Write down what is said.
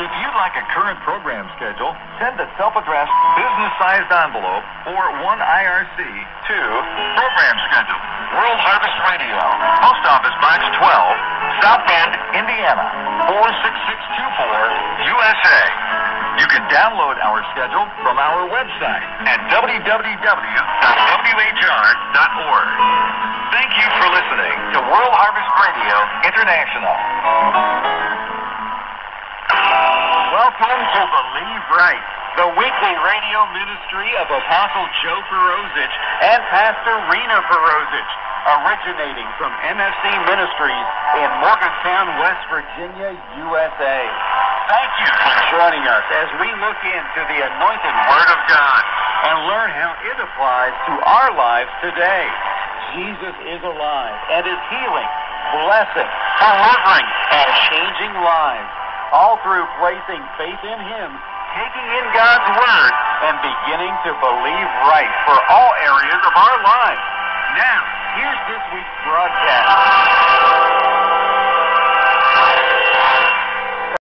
If you'd like a current program schedule, send a self-addressed, business-sized envelope or one IRC to Program Schedule, World Harvest Radio, Post Office Box 12, South Bend, Indiana, 46624, USA. You can download our schedule from our website at www.whr.org. Welcome to Believe Right, the weekly radio ministry of Apostle Joe Perozich and Pastor Rena Perozich, originating from MFC Ministries in Morgantown, West Virginia, USA. Thank you for joining us as we look into the anointed Word of God and learn how it applies to our lives today. Jesus is alive and is healing, blessing, delivering, and changing lives. All through placing faith in Him, taking in God's Word, and beginning to believe right for all areas of our lives. Now, here's this week's broadcast.